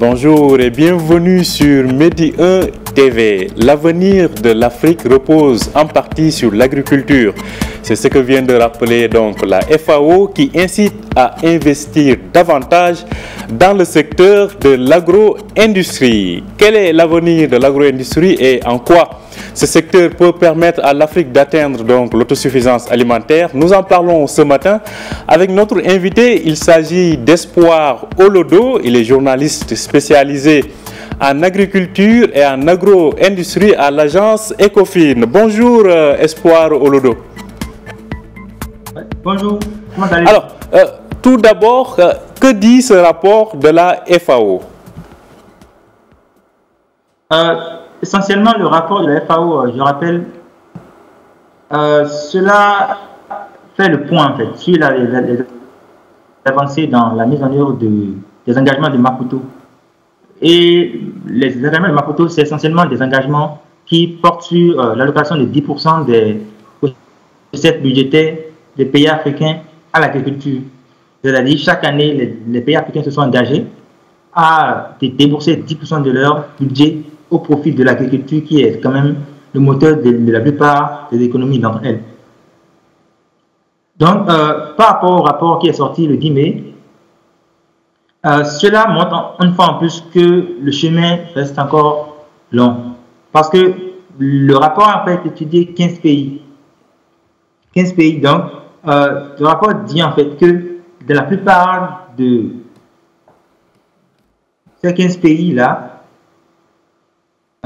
Bonjour et bienvenue sur Medi 1 TV. L'avenir de l'Afrique repose en partie sur l'agriculture. C'est ce que vient de rappeler donc la FAO qui incite à investir davantage dans le secteur de l'agro-industrie. Quel est l'avenir de l'agro-industrie et en quoi ce secteur peut permettre à l'Afrique d'atteindre donc l'autosuffisance alimentaire. Nous en parlons ce matin avec notre invité. Il s'agit d'Espoir Olodo. Il est journaliste spécialisé en agriculture et en agro-industrie à l'agence Ecofin. Bonjour euh, Espoir Olodo. Bonjour, comment allez-vous? Alors, euh, tout d'abord, euh, que dit ce rapport de la FAO essentiellement, le rapport de la FAO, euh, je rappelle, euh, cela fait le point en fait sur les, avancées dans la mise en œuvre des engagements de Maputo. Et les engagements de Maputo, c'est essentiellement des engagements qui portent sur euh, l'allocation de 10% des recettes budgétaires des pays africains à l'agriculture. C'est-à-dire, chaque année, les, pays africains se sont engagés à débourser 10% de leur budget au profit de l'agriculture qui est quand même le moteur de, la plupart des économies d'entre elles. Donc, euh, par rapport au rapport qui est sorti le 10 mai, euh, cela montre une fois en plus que le chemin reste encore long. Parce que le rapport a fait étudier 15 pays. 15 pays, donc, euh, le rapport dit en fait que dans la plupart de ces 15 pays-là,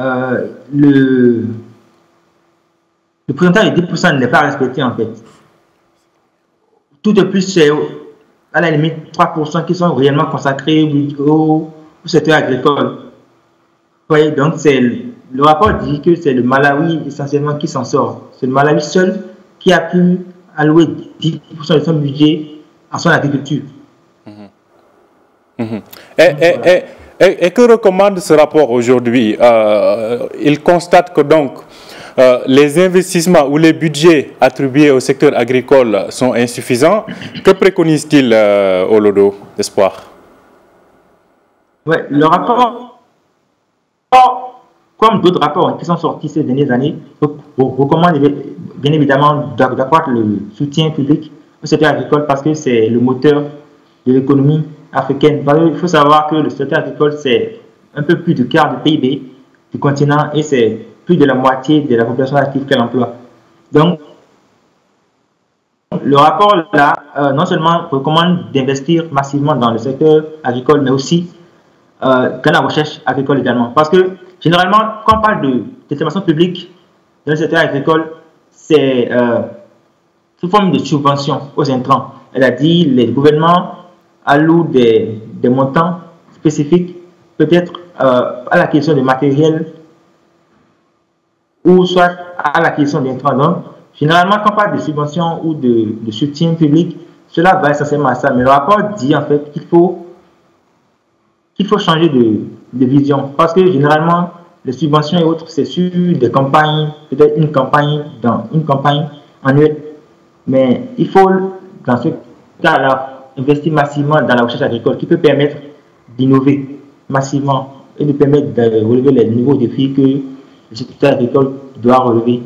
euh, le, le pourcentage de 10% n'est pas respecté en fait. Tout de plus, c'est à la limite 3% qui sont réellement consacrés au, secteur agricole. voyez, donc c'est le rapport dit que c'est le Malawi essentiellement qui s'en sort. C'est le Malawi seul qui a pu allouer 10% de son budget à son agriculture. Mmh. Mmh. Et, que recommande ce rapport aujourd'hui euh, Il constate que donc euh, les investissements ou les budgets attribués au secteur agricole sont insuffisants. Que préconise-t-il euh, au Lodo d'espoir? Oui, le rapport, comme d'autres rapports qui sont sortis ces dernières années, recommande bien évidemment d'accroître le soutien public au secteur agricole parce que c'est le moteur de l'économie africaine. Il faut savoir que le secteur agricole, c'est un peu plus du quart du PIB du continent et c'est plus de la moitié de la population active qu'elle emploie. Donc, le rapport là, euh, non seulement recommande d'investir massivement dans le secteur agricole, mais aussi euh, dans la recherche agricole également. Parce que généralement, quand on parle de d'information publique dans le secteur agricole, c'est euh, sous forme de subvention aux intrants. Elle a dit les gouvernements alloue des, des montants spécifiques, peut-être euh, à la question du matériel ou soit à la question d'intrants. Donc, généralement, quand on parle de subventions ou de, de soutien public, cela va essentiellement à ça. Mais le rapport dit en fait qu'il faut, faut changer de, de, vision. Parce que généralement, les subventions et autres, c'est sur des campagnes, peut-être une campagne dans une campagne annuelle. Mais il faut, dans ce cas-là, investir massivement dans la recherche agricole qui peut permettre d'innover massivement et de permettre de relever les nouveaux défis que le secteur agricole doit relever.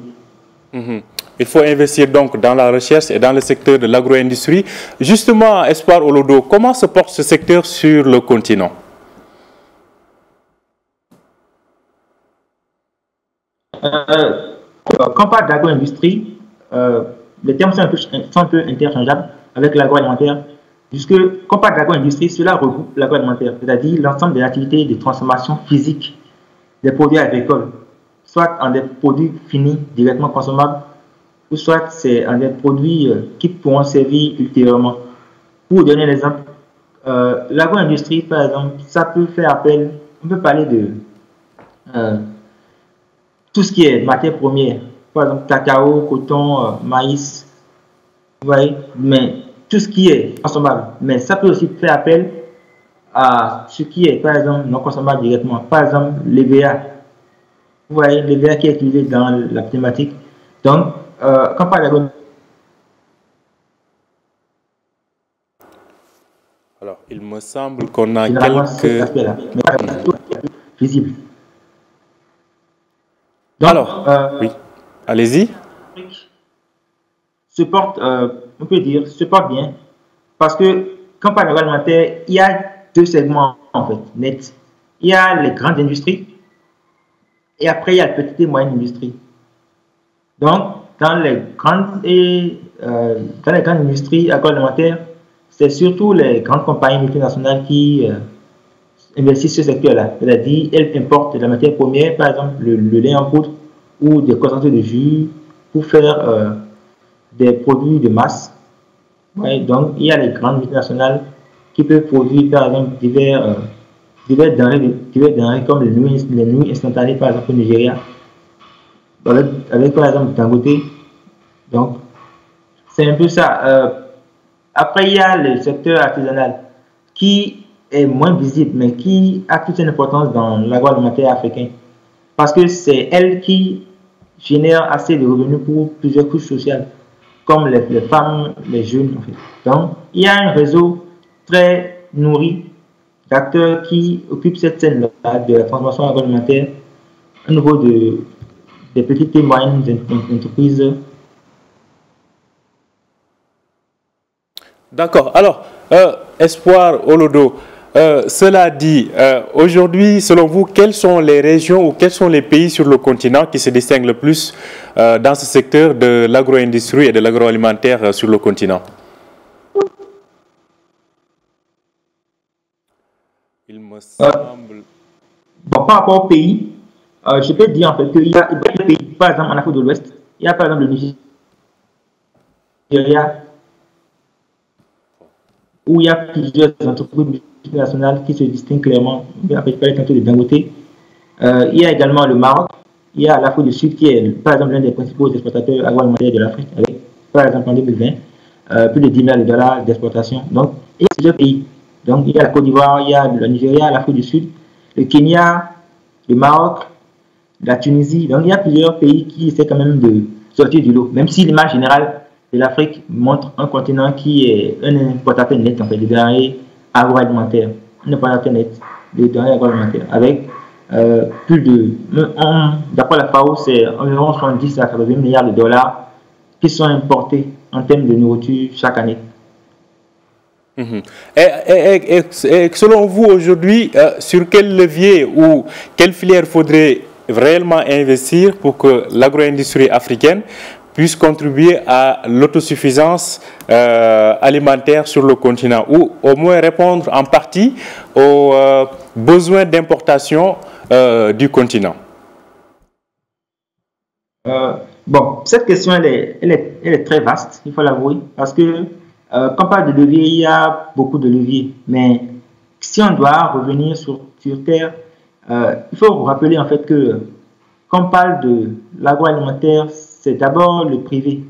Mhm. Il faut investir donc dans la recherche et dans le secteur de l'agro-industrie. Justement, Espoir Olodo, comment se porte ce secteur sur le continent? Euh, Quand on parle d'agro-industrie, euh, les termes sont un, peu, sont un peu interchangeables avec l'agroalimentaire Puisque, quand on parle d'agro-industrie, cela regroupe l'agroalimentaire, c'est-à-dire l'ensemble des activités de transformation physique des produits agricoles, soit en des produits finis directement consommables, ou soit c'est en des produits euh, qui pourront servir ultérieurement. Pour donner un exemple, euh, l'agro-industrie, par exemple, ça peut faire appel, on peut parler de euh, tout ce qui est matière première, par exemple cacao, coton, maïs, vous voyez, mais tout ce qui est consommable. Mais ça peut aussi faire appel à ce qui est, par exemple, non consommable directement. Par exemple, l'EVA. Vous voyez, l'EVA qui est utilisé dans la thématique. Donc, euh, quand on parle Alors, Il me semble qu'on a quelques... visible. Alors, euh, oui, allez-y. Se porte, euh, on peut dire, se porte bien, parce que campagne agroalimentaire, il y a deux segments en fait, net. Il y a les grandes industries et après il y a les petites et moyennes industries. Donc, dans les grandes et euh, dans les grandes industries agroalimentaires, c'est surtout les grandes compagnies multinationales qui euh, investissent ce secteur-là. C'est-à-dire, elles importent de la matière première, par exemple le, lait en poudre ou des concentrés de jus pour faire euh, des produits de masse. donc, il y a les grandes multinationales qui peuvent produire, par exemple, divers, divers, denrées, divers denrées comme les nuits, les nuits instantanées, par exemple, au Nigeria, avec, avec par exemple Dangote. Donc, c'est un peu ça. Après, il y a le secteur artisanal qui est moins visible, mais qui a toute une importance dans l'agroalimentaire africain. Parce que c'est elle qui génère assez de revenus pour plusieurs couches sociales, comme les, femmes, les jeunes. Donc, il y a un réseau très nourri d'acteurs qui occupent cette scène-là de la transformation agroalimentaire au niveau de, des petites et moyennes entreprises D'accord. Alors, euh, Espoir Olodo, euh, cela dit, euh, aujourd'hui, selon vous, quelles sont les régions ou quels sont les pays sur le continent qui se distinguent le plus dans ce secteur de l'agro-industrie et de l'agroalimentaire sur le continent? Il me semble. Bon, par rapport au pays, je peux dire en fait qu'il y a des pays, par exemple en Afrique de l'Ouest, il y a par exemple le Nigeria, où il y a plusieurs entreprises qui se distinguent clairement. Parler tantôt de Dangote. Euh, il y a également le Maroc. Il y a l'Afrique du Sud qui est, par exemple, l'un des principaux exportateurs agroalimentaires de l'Afrique, avec, par exemple, en 2020, euh, plus de 10 milliards de dollars d'exportation. Donc, il y a plusieurs pays. Donc, il y a la Côte d'Ivoire, il y a le Nigeria, l'Afrique du Sud, le Kenya, le Maroc, la Tunisie. Donc, il y a plusieurs pays qui essaient quand même de sortir du lot, même si l'image générale l'Afrique montre un continent qui est un importateur net en fait, de denrées agroalimentaires. Un importateur net de denrées agroalimentaires avec euh, plus de, d'après la FAO, c'est environ 70 à 80 milliards de dollars qui sont importés en termes de nourriture chaque année. Mhm. Et, selon vous aujourd'hui, euh, sur quel levier ou quelle filière faudrait réellement investir pour que l'agro-industrie africaine puisse contribuer à l'autosuffisance euh, alimentaire sur le continent ou au moins répondre en partie aux euh, besoins d'importation euh, du continent. Bon, cette question, elle est, très vaste, il faut l'avouer, parce que quand on parle de levier, il y a beaucoup de leviers, mais si on doit revenir sur, sur Terre, il faut rappeler en fait que quand on parle de l'agroalimentaire, c'est d'abord le privé.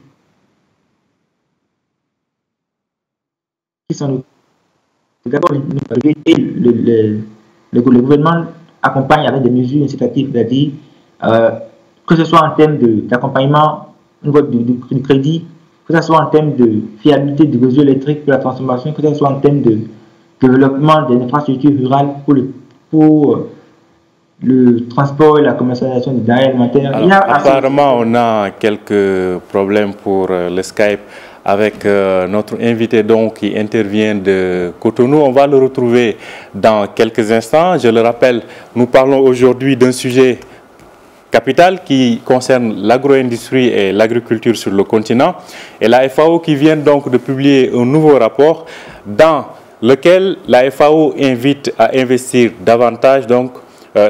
Qui D'abord le privé et le, le, gouvernement accompagne avec des mesures incitatives, c'est-à-dire euh, que ce soit en termes d'accompagnement du, crédit, que ce soit en termes de fiabilité du réseau électrique pour la transformation, que ce soit en termes de développement des infrastructures rurales pour, le, pour le transport et la commercialisation des denrées alimentaires. apparemment, on a quelques problèmes pour euh, le Skype avec euh, notre invité donc qui intervient de Cotonou. On va le retrouver dans quelques instants. Je le rappelle, nous parlons aujourd'hui d'un sujet capital qui concerne l'agro-industrie et l'agriculture sur le continent. Et la FAO qui vient donc de publier un nouveau rapport dans lequel la FAO invite à investir davantage donc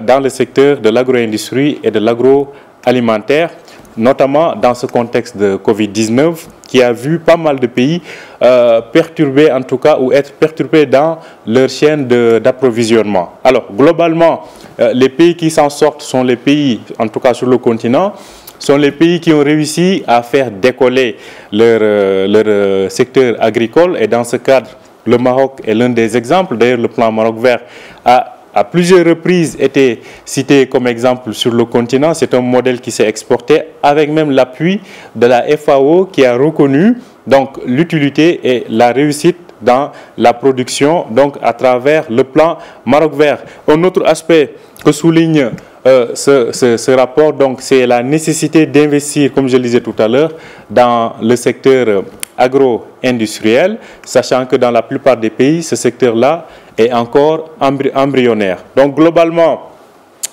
dans le secteur de l'agro-industrie et de l'agroalimentaire, notamment dans ce contexte de Covid-19 qui a vu pas mal de pays euh, perturbés en tout cas ou être perturbés dans leur chaîne d'approvisionnement. Alors globalement, euh, les pays qui s'en sortent sont les pays, en tout cas sur le continent, sont les pays qui ont réussi à faire décoller leur, leur secteur agricole et dans ce cadre, le Maroc est l'un des exemples. D'ailleurs, le plan Maroc vert a à plusieurs reprises été cité comme exemple sur le continent. C'est un modèle qui s'est exporté avec même l'appui de la FAO qui a reconnu donc l'utilité et la réussite dans la production, donc à travers le plan Maroc Vert. Un autre aspect que souligne euh, ce, ce, rapport, donc, c'est la nécessité d'investir, comme je le disais tout à l'heure, dans le secteur agro-industriel, sachant que dans la plupart des pays, ce secteur-là est encore embryonnaire. Donc, globalement,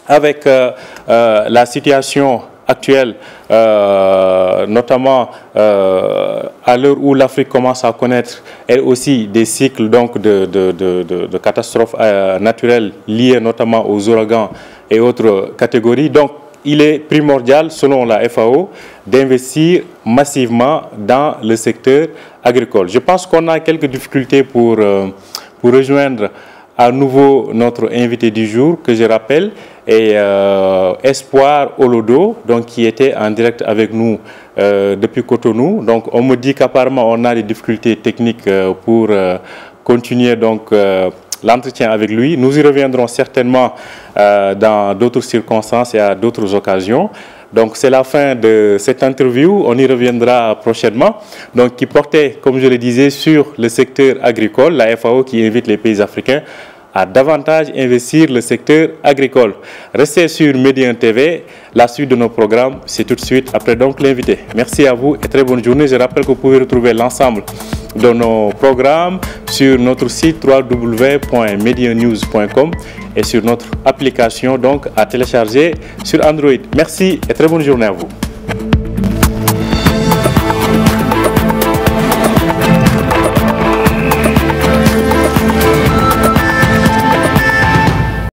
avec euh, euh, la situation actuelle, euh, notamment à l'heure où l'Afrique commence à connaître elle aussi des cycles donc, de, catastrophes naturelles liées notamment aux ouragans et autres catégories. Donc, il est primordial, selon la FAO, d'investir massivement dans le secteur agricole. Je pense qu'on a quelques difficultés pour, pour rejoindre à nouveau notre invité du jour que je rappelle est euh, Espoir Olodo, donc qui était en direct avec nous euh, depuis Cotonou. Donc on me dit qu'apparemment on a des difficultés techniques euh, pour continuer donc l'entretien avec lui. Nous y reviendrons certainement dans d'autres circonstances et à d'autres occasions. Donc c'est la fin de cette interview, on y reviendra prochainement, donc qui portait, comme je le disais, sur le secteur agricole, la FAO qui invite les pays africains à davantage investir le secteur agricole. Restez sur Médien TV, la suite de nos programmes, c'est tout de suite après donc l'invité. Merci à vous et très bonne journée. Je rappelle que vous pouvez retrouver l'ensemble de nos programmes sur notre site www.medianews.com et sur notre application donc à télécharger sur Android. Merci et très bonne journée à vous.